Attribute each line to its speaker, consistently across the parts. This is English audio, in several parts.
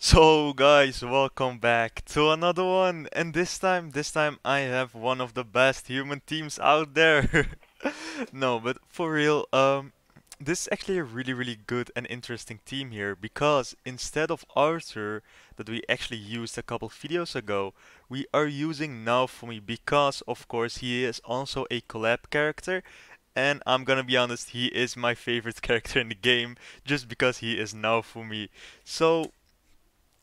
Speaker 1: So guys, welcome back to another one and this time, this time I have one of the best human teams out there. No, but for real, um, this is actually a really really good and interesting team here because instead of Arthur that we actually used a couple videos ago, we are using now Naofumi because of course he is also a collab character and I'm gonna be honest, he is my favorite character in the game just because he is now Naofumi. So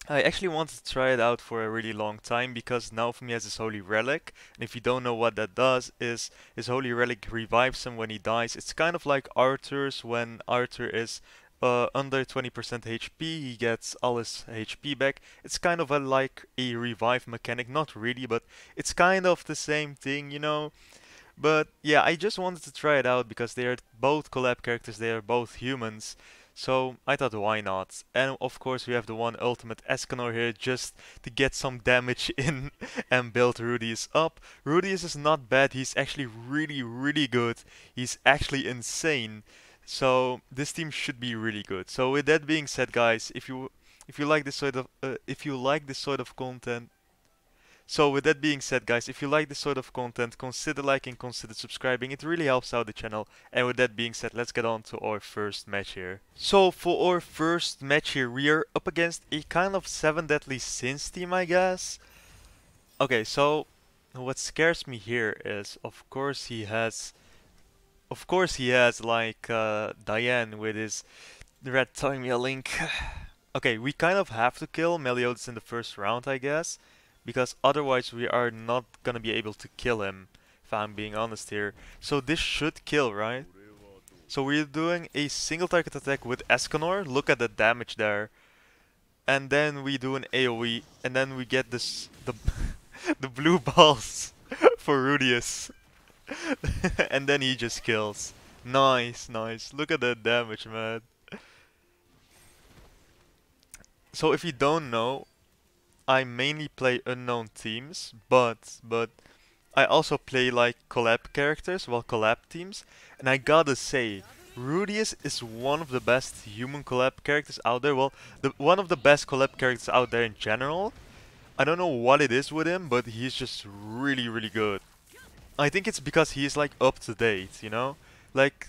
Speaker 1: I actually wanted to try it out for a really long time because Naofumi has his Holy Relic, and if you don't know what that does, is his Holy Relic revives him when he dies. It's kind of like Arthur's when Arthur is uh, under 20% HP, he gets all his HP back. It's kind of a, like a revive mechanic, not really, but it's kind of the same thing, you know? But yeah, I just wanted to try it out because they are both collab characters, they are both humans. So I thought why not? And of course we have the one ultimate Escanor here just to get some damage in and build Rudeus up. Rudeus is not bad, he's actually really really good. He's actually insane. So this team should be really good. So with that being said guys, if you if you like this sort of uh, if you like this sort of content so with that being said guys, if you like this sort of content, consider liking, consider subscribing, it really helps out the channel. And with that being said, let's get on to our first match here. So for our first match here, we are up against a kind of 7 Deadly Sins team I guess. Okay, so what scares me here is of course he has of course he has like uh, Diane with his red Timia link. okay, we kind of have to kill Meliodas in the first round I guess because otherwise we are not gonna be able to kill him, if I'm being honest here. So this should kill, right? So we're doing a single target attack with Escanor, look at the damage there. And then we do an AoE, and then we get this the the blue balls for Rudeus. and then he just kills. Nice, nice. Look at that damage, man. So if you don't know, I mainly play unknown teams, but but I also play like collab characters, well collab teams, and I gotta say, Rudeus is one of the best human collab characters out there. Well, the one of the best collab characters out there in general. I don't know what it is with him, but he's just really really good. I think it's because he's like up to date, you know? Like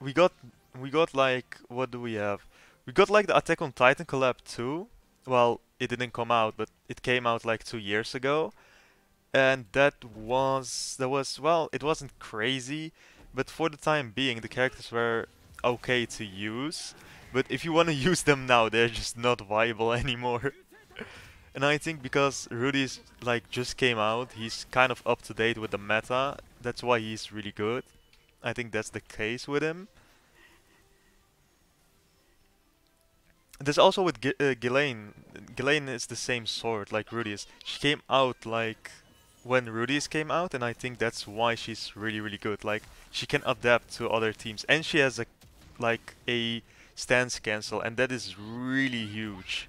Speaker 1: we got we got like what do we have? We got like the Attack on Titan collab too. Well, it didn't come out, but it came out like two years ago, and that was that was well, it wasn't crazy, but for the time being, the characters were okay to use. But if you want to use them now, they're just not viable anymore. and I think because Rudy's like just came out, he's kind of up to date with the meta. That's why he's really good. I think that's the case with him. There's also with G uh, Ghislaine. Is the same sort like Rudeus. She came out like when Rudeus came out, and I think that's why she's really really good. Like she can adapt to other teams, and she has a like a stance cancel, and that is really huge.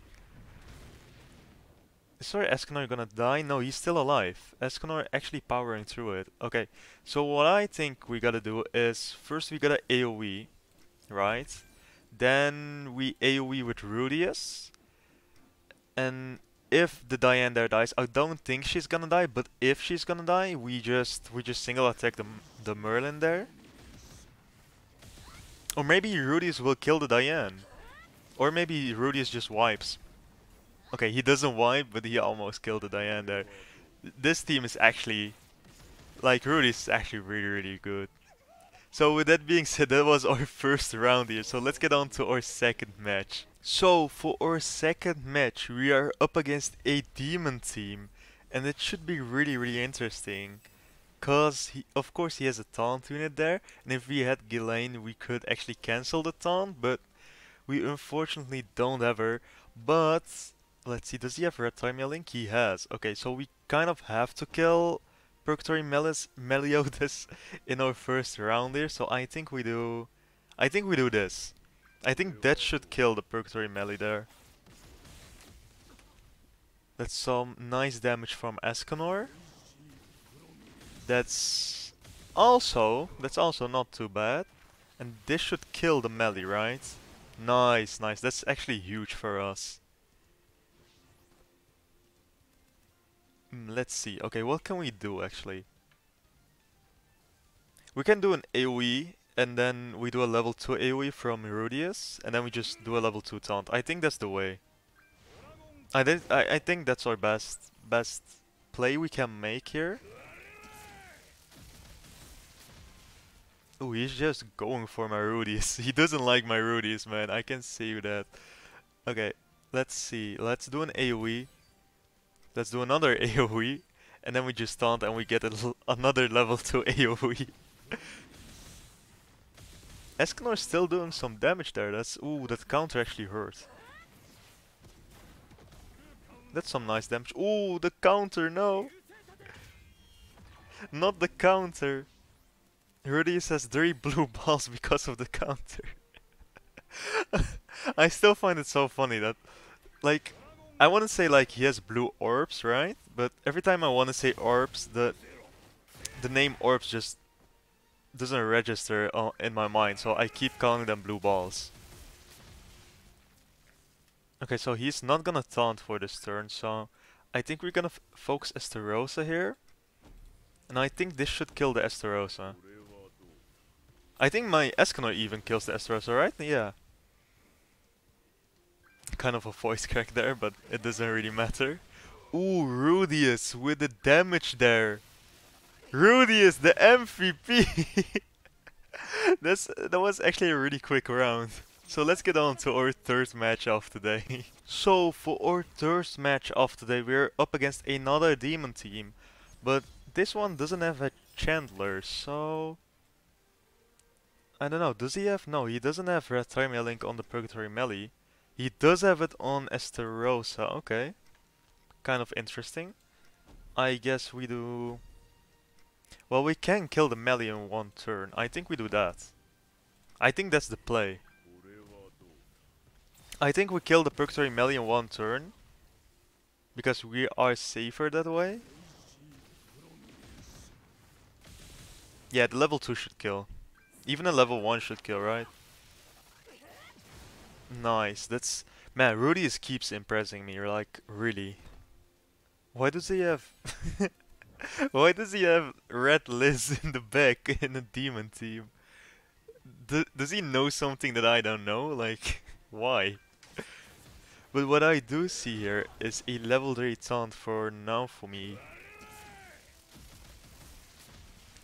Speaker 1: Sorry, Escanor gonna die? No, he's still alive. Escanor actually powering through it. Okay, so what I think we gotta do is first we gotta AoE, right? Then we AoE with Rudeus. And if the Diane there dies, I don't think she's gonna die, but if she's gonna die, we just we just single attack the, the Merlin there. Or maybe Rudeus will kill the Diane. Or maybe Rudeus just wipes. Okay, he doesn't wipe, but he almost killed the Diane there. This team is actually... Like, Rudeus is actually really, really good. So with that being said, that was our first round here. So let's get on to our second match. So for our second match, we are up against a demon team. And it should be really, really interesting. Cause he, of course he has a taunt unit there. And if we had Ghislaine, we could actually cancel the taunt. But we unfortunately don't her. But let's see, does he have Red Timia Link? He has. Okay, so we kind of have to kill Purgatory Melis Meliodas in our first round here, so I think we do... I think we do this. I think that should kill the Purgatory Melee there. That's some nice damage from Escanor. That's also, that's also not too bad. And this should kill the melee, right? Nice, nice. That's actually huge for us. Hmm, let's see. Okay, what can we do actually? We can do an AoE and then we do a level 2 AoE from Rudeus and then we just do a level 2 taunt. I think that's the way. I I, I think that's our best best play we can make here. Oh, he's just going for my Rudeus. he doesn't like my Rudeus, man. I can see that. Okay, let's see. Let's do an AoE. Let's do another AoE. And then we just taunt and we get another level 2 AoE. Escanor still doing some damage there. That's ooh, that counter actually hurt. That's some nice damage. Ooh, the counter, no! Not the counter. Rudeus has three blue balls because of the counter. I still find it so funny that, like, I want to say like he has blue orbs, right? But every time I want to say orbs, the the name orbs just doesn't register uh, in my mind, so I keep calling them blue balls. Okay, so he's not gonna taunt for this turn, so I think we're gonna focus Estarossa here. And I think this should kill the Estarossa. I think my Escanor even kills the Estarossa, right? Yeah. Kind of a voice crack there, but it doesn't really matter. Ooh, Rudeus with the damage there. Rudeus, the MVP! That's, that was actually a really quick round. So let's get on to our third match of today. so for our third match of today we're up against another demon team. But this one doesn't have a Chandler, so... I don't know, does he have... No, he doesn't have Red Link on the Purgatory Melee. He does have it on Estarossa, okay. Kind of interesting. I guess we do... Well, we can kill the melee in one turn. I think we do that. I think that's the play. I think we kill the Purgatory melee in one turn. Because we are safer that way. Yeah, the level 2 should kill. Even a level 1 should kill, right? Nice, that's... Man, Rudeus keeps impressing me, like, really. Why does he have... Why does he have Red Liz in the back in a demon team? Does he know something that I don't know? Like, why? But what I do see here is a level 3 taunt for now for me.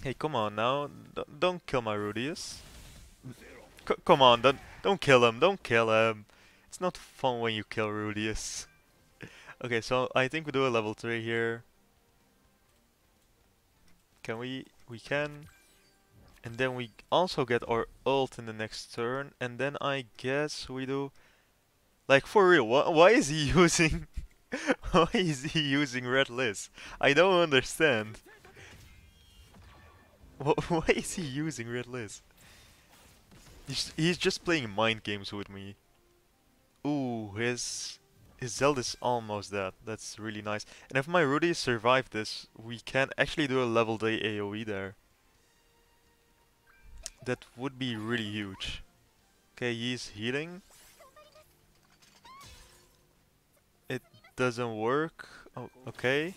Speaker 1: Hey, come on now. D don't kill my Rudeus. C come on, don't, don't kill him, don't kill him. It's not fun when you kill Rudeus. okay, so I think we do a level 3 here. Can we? We can. And then we also get our ult in the next turn. And then I guess we do... Like, for real, wh why is he using... why is he using Red Liz? I don't understand. Wh why is he using Red Liz? He's, he's just playing mind games with me. Ooh, his his Zelda's almost dead. That's really nice. And if my Rudy survived this, we can actually do a level day AoE there. That would be really huge. Okay, he's healing. It doesn't work. Oh, okay.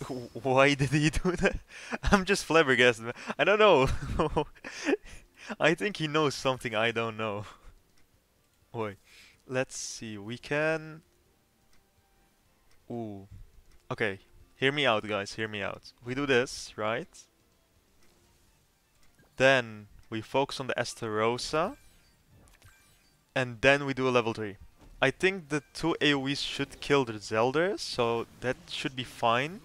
Speaker 1: Why did he do that? I'm just flabbergasted. I don't know. I think he knows something I don't know. Wait. Let's see, we can... Ooh. Okay, hear me out guys, hear me out. We do this, right? Then we focus on the Estarossa. And then we do a level 3. I think the two AoEs should kill the Zelda, so that should be fine.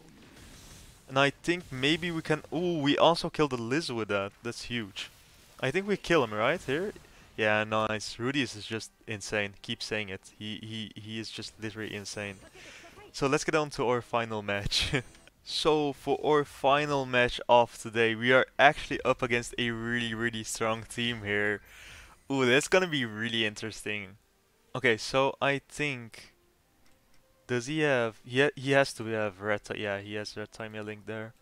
Speaker 1: And I think maybe we can... Ooh, we also kill the Liz with that. That's huge. I think we kill him, right? Here? Yeah, nice. Rudeus is just insane. Keep saying it. He he he is just literally insane. So let's get on to our final match. so for our final match of today, we are actually up against a really really strong team here. Ooh, that's gonna be really interesting. Okay, so I think does he have he ha he has to have red yeah he has red time link there.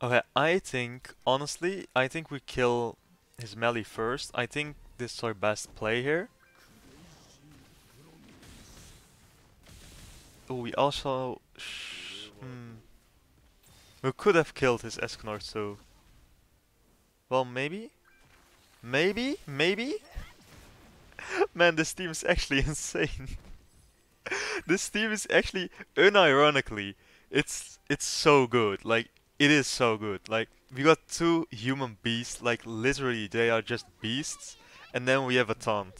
Speaker 1: Okay, I think honestly I think we kill his melee first. I think this is our best play here. We also Hmm. We could have killed his Escanor too. Well, maybe? Maybe? Maybe? Man, this team is actually insane. this team is actually, unironically, it's it's so good. Like, it is so good. Like, we got two human beasts, like literally they are just beasts. And then we have a taunt.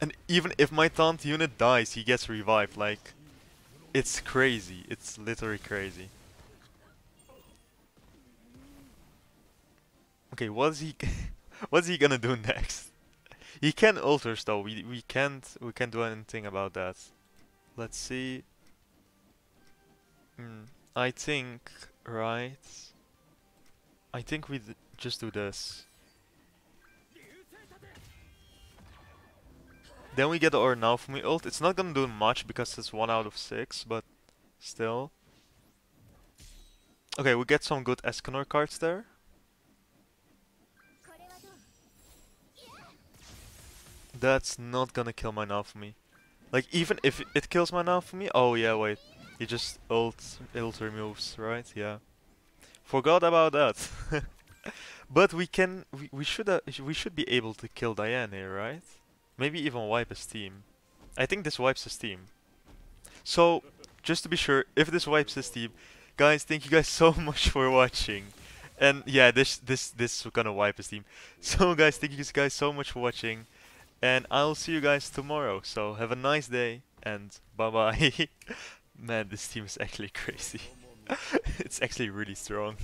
Speaker 1: And even if my taunt unit dies, he gets revived. Like, it's crazy. It's literally crazy. Okay, what's he what's he gonna do next? He can alters though. We we can't we can't do anything about that. Let's see. Hmm. I think right. I think we just do this. Then we get our Naofumi ult. It's not gonna do much because it's 1 out of 6, but still. Okay, we get some good Escanor cards there. That's not gonna kill my Naofumi. Like, even if it kills my Naofumi... Oh yeah, wait. He just ult, ult removes, right? Yeah. Forgot about that. but we can... We, we should uh, we should be able to kill Diane here, right? Maybe even wipe his team. I think this wipes his team. So, just to be sure, if this wipes his team, guys, thank you guys so much for watching. And yeah, this this this is gonna wipe his team. So guys, thank you guys so much for watching. And I'll see you guys tomorrow. So have a nice day and bye bye. Man, this team is actually crazy. it's actually really strong.